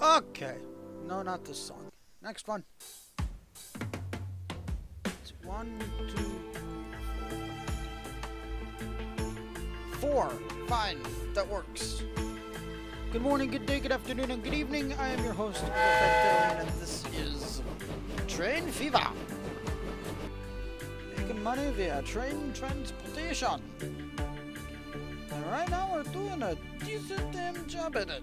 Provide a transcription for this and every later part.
Okay. No, not this song. Next one. It's one, two, four. Fine. That works. Good morning, good day, good afternoon, and good evening. I am your host, and this is Train Fever. Making money via train transportation. And right now we're doing a decent damn job at it.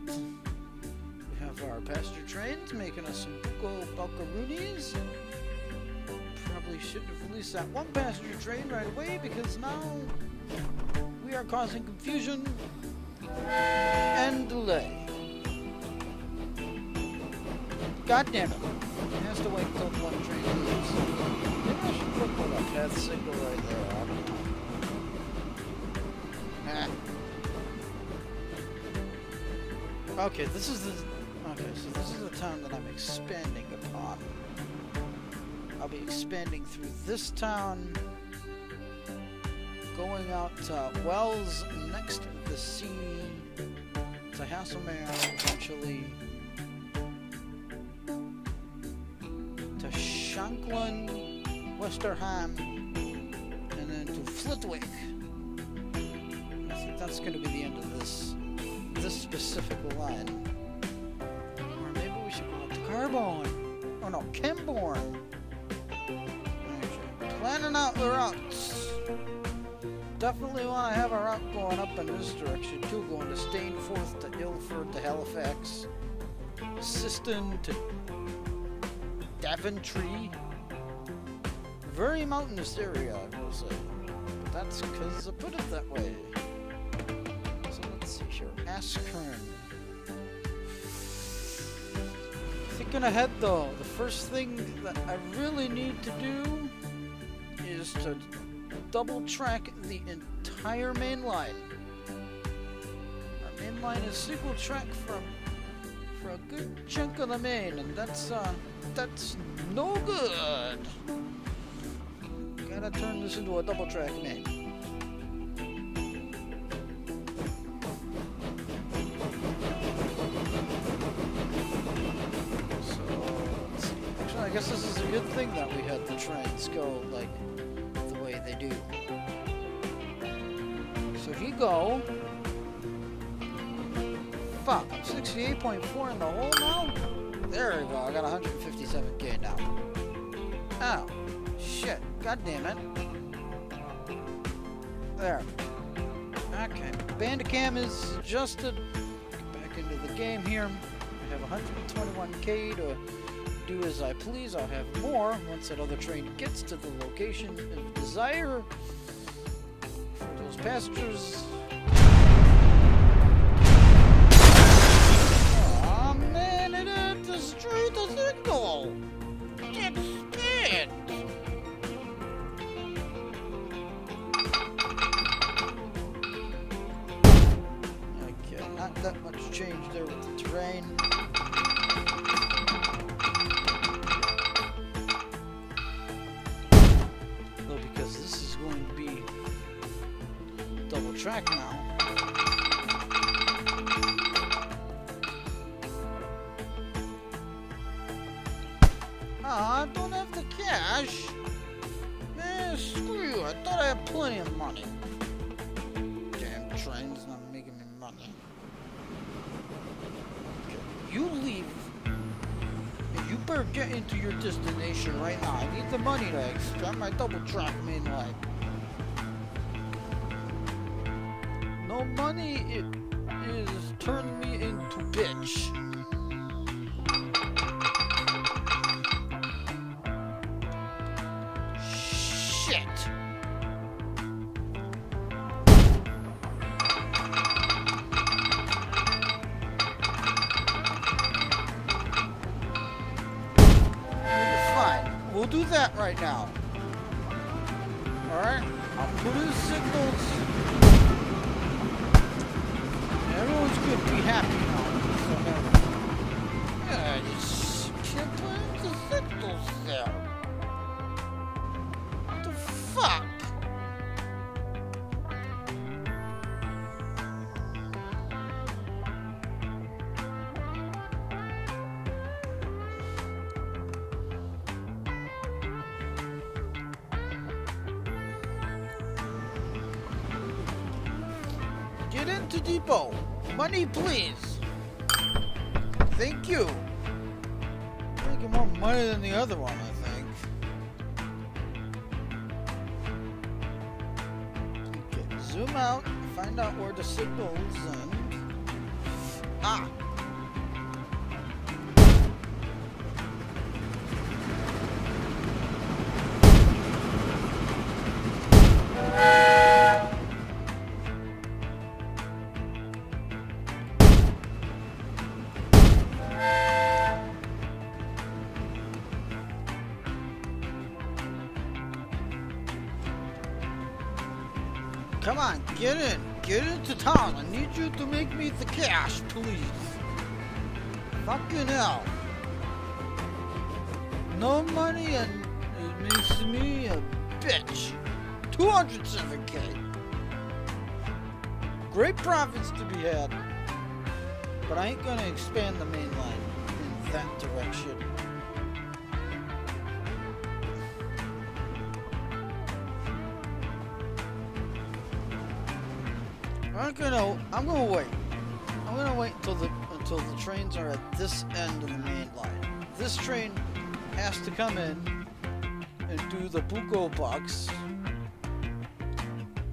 Our passenger trains making us some go buckaroonies. Probably shouldn't have released that one passenger train right away because now we are causing confusion and delay. God damn it. It has to wait until one train leaves. Maybe I should put a path signal right there. Know. Ah. Okay, this is the so this is the town that I'm expanding upon. I'll be expanding through this town, going out to Wells next to the sea, to Haslemere eventually, to Shanklin, Westerham, and then to Flitwick. I think that's going to be the end of this this specific line. Carbone. Oh no. Okay. Planning out the routes. Definitely want to have a route going up in this direction too, going to Stainforth to Ilford to Halifax, Siston to Daventry. Very mountainous area, I will say. But that's because I put it that way. So let's see here. Askern. Thinking ahead though, the first thing that I really need to do is to double track the entire main line. Our main line is single track from for a good chunk of the main, and that's uh that's no good. Gotta turn this into a double track main. Good thing that we had the trains go like the way they do. So if you go, fuck, I'm 68.4 in the hole now. There we go. I got 157k now. Oh, shit. God damn it. There. Okay. Bandicam is adjusted. Get back into the game here. I have 121k to do as I please. I'll have more once that other train gets to the location of desire for those passengers. You. I have plenty of money. Damn train's not making me money. You leave. And you better get into your destination right now. I need the money to expand my double track main line. No money, it is turning me into bitch. We'll do that right now. Alright? I'll put in signals. Everyone's good. Be happy now. So, uh, yeah, just can't put in the signals there. Get into depot. Money, please. Thank you. Making more money than the other one, I think. Okay, zoom out, find out where the signal's and ah. Come on, get in. Get into town. I need you to make me the cash, please. Fucking hell. No money and it makes me a bitch. 207k. Great profits to be had. But I ain't gonna expand the main line in that direction. Gonna I'm gonna wait. I'm gonna wait until the until the trains are at this end of the main line. This train has to come in and do the Buko box.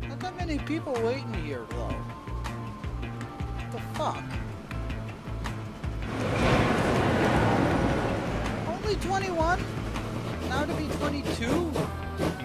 Not that many people waiting here though. What the fuck? Only 21? Now to be 22?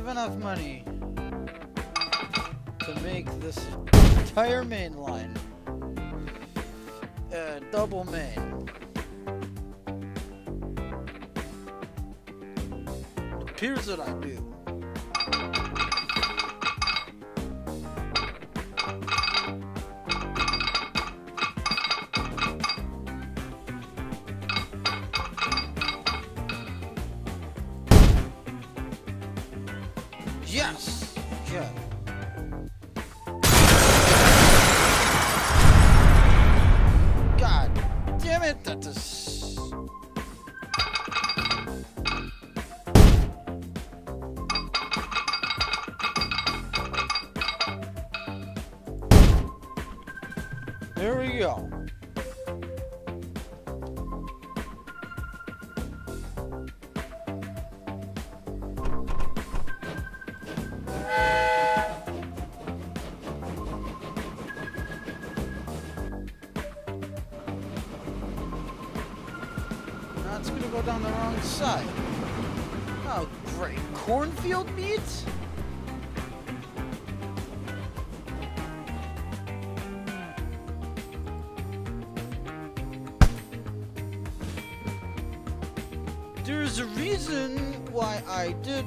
Have enough money to make this entire main line uh, double main. Appears that I do. Oh, great. Cornfield meat? There's a reason why I did.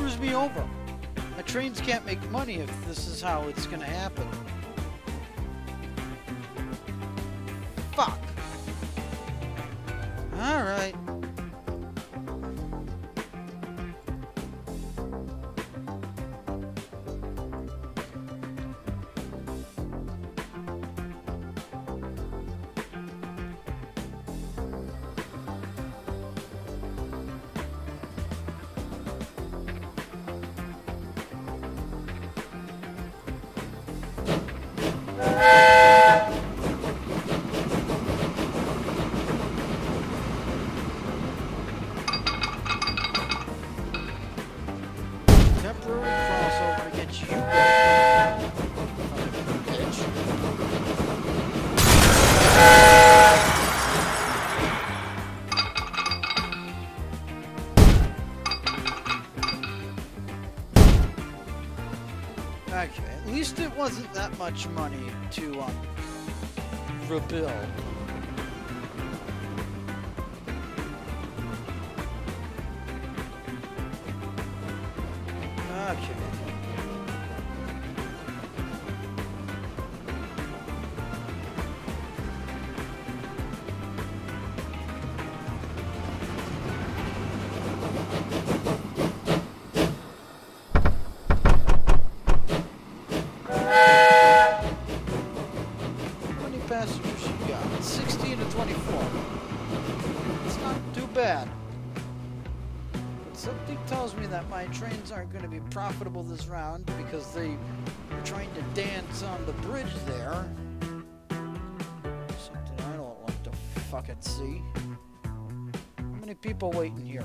Screws me over. My trains can't make money if this is how it's gonna happen. Rebuild. Okay. This round because they are trying to dance on the bridge there. Something I don't like to fucking see. How many people waiting here?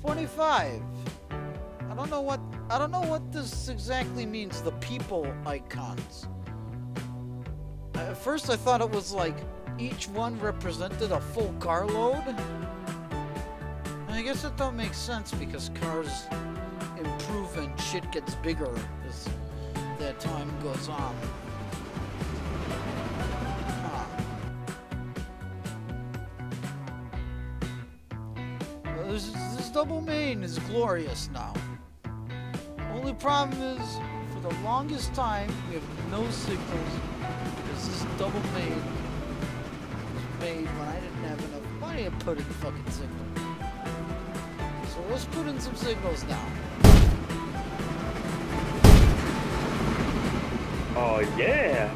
Twenty-five. I don't know what I don't know what this exactly means. The people icons. At first, I thought it was like each one represented a full carload. I guess it don't make sense because cars improve and shit gets bigger as that time goes on. Huh. This, this double main is glorious now. Only problem is, for the longest time, we have no signals. Because this double main was made when I didn't have enough money to put in fucking signals. So let's put in some signals now. Oh yeah.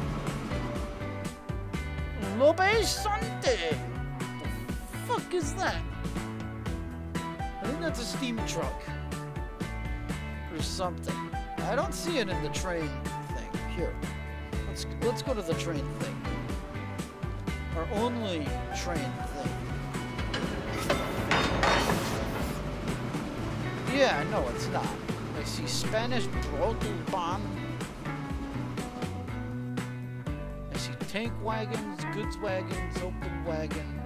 Lobe Sunday! The fuck is that? I think that's a steam truck. Or something. I don't see it in the train thing. Here. Let's let's go to the train thing. Our only train Yeah, no, it's not. I see Spanish Brötli-Bahn. I see tank wagons, goods wagons, open wagon,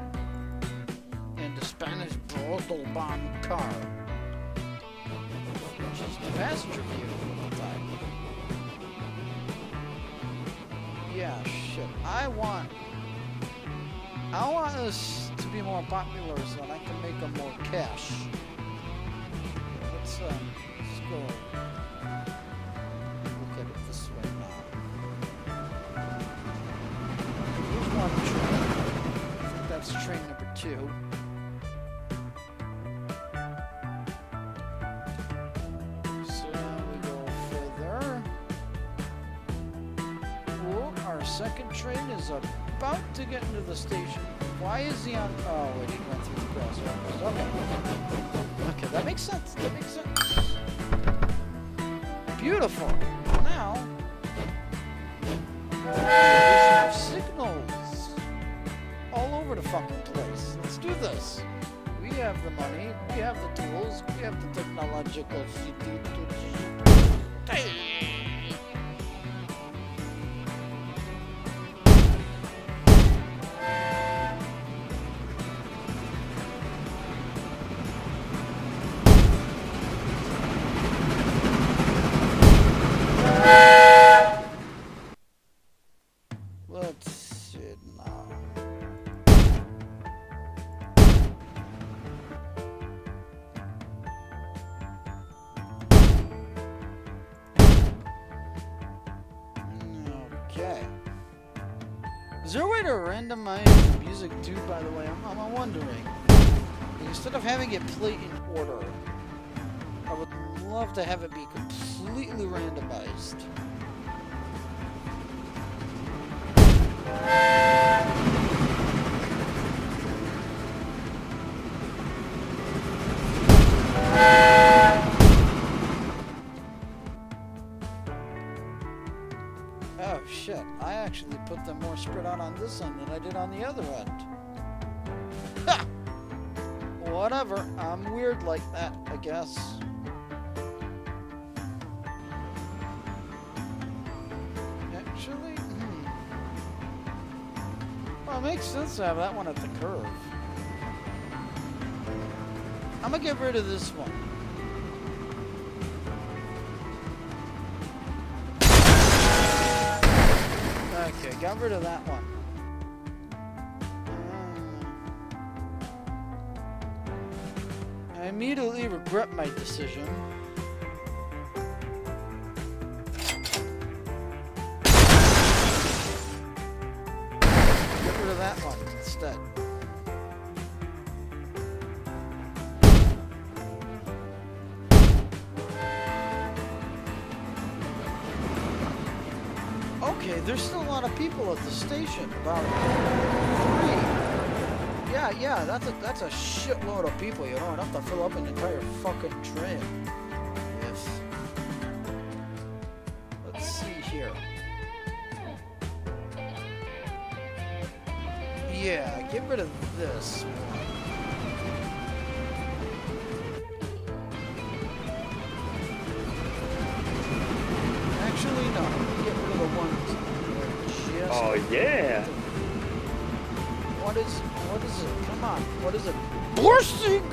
and a Spanish Brötli-Bahn car. Which is the passenger vehicle type. Yeah, shit. I want... I want this to be more popular so that I can make them more cash. That's train number two. So now we go further. Our second train is about to get into the station. Why is he on? Oh, wait, he went through the crosswalk. Okay. Okay, that makes sense. That makes sense. Beautiful. Wondering. Instead of having it play in order, I would love to have it be completely randomized. Oh shit, I actually put them more spread out on this end than I did on the other end. I'm weird like that, I guess. Actually, hmm. Well, it makes sense to have that one at the curve. I'm gonna get rid of this one. Okay, got rid of that one. Immediately regret my decision. Get rid of that one instead. Okay, there's still a lot of people at the station. About three. Yeah, yeah, that's a that's a shitload of people. You don't have to fill up an entire fucking train. Yes. Let's see here. Yeah, get rid of this one. What is what is it? Come on, what is it? Bursting!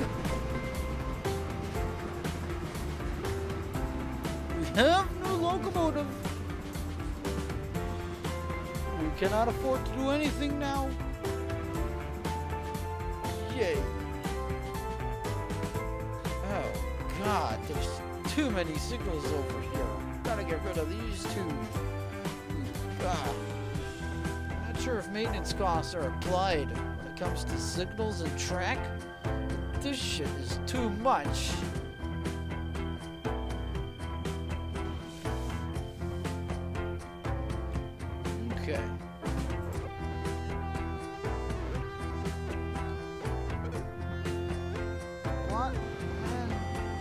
We have no locomotive. We cannot afford to do anything now. Yay. Oh god, there's too many signals over here. Gotta get rid of these two. God. Not sure if maintenance costs are applied when it comes to signals and track. This shit is too much. Okay. What? Man,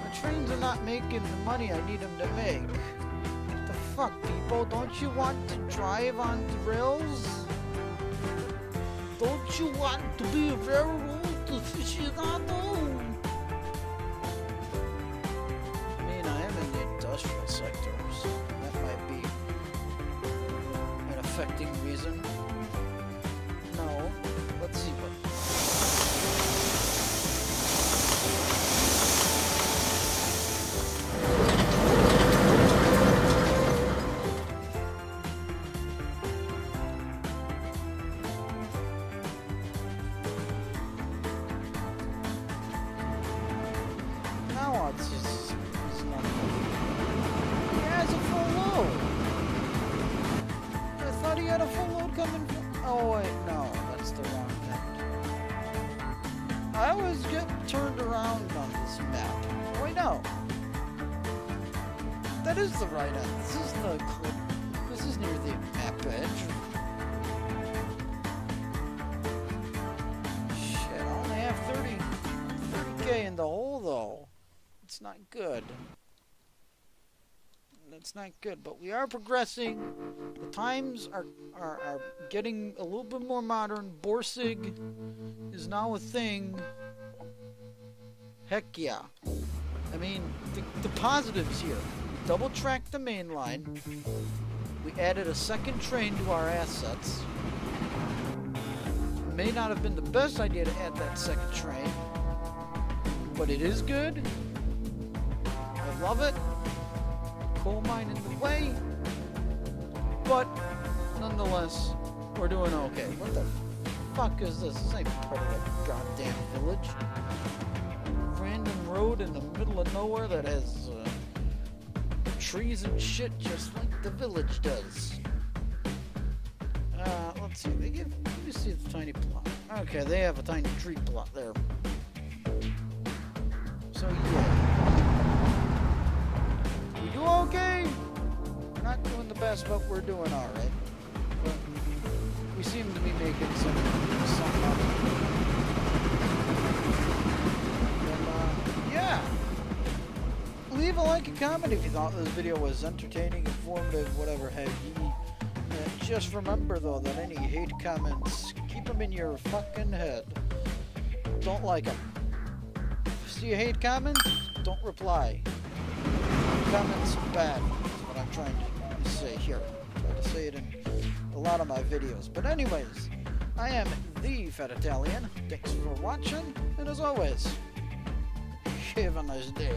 my trains are not making the money I need them to make. What the fuck, people? Don't you want to drive on rails? You want to be a railroad aficionado? I mean, I am in the industrial sector, so that might be an affecting reason. Good. That's not good, but we are progressing. The times are, are, are getting a little bit more modern. Borsig is now a thing. Heck yeah. I mean, the, the positives here. We double tracked the main line. We added a second train to our assets. May not have been the best idea to add that second train, but it is good. Love it. Coal mine in the way. But nonetheless, we're doing okay. What the fuck is this? This ain't part of a goddamn village. Random road in the middle of nowhere that has uh, trees and shit just like the village does. Uh, let's see. They give. Let me see the tiny plot. Okay, they have a tiny tree plot there. So yeah. Okay. We're not doing the best, but we're doing all right. But we seem to be making some some money. And, uh, yeah. Leave a like and comment if you thought this video was entertaining, informative, whatever have you. And just remember though that any hate comments, keep them in your fucking head. Don't like them. See a hate comment? Don't reply. Comments bad is what I'm trying to say here. Try to say it in a lot of my videos. But anyways, I am the Fat Italian. Thanks for watching, and as always, have a nice day.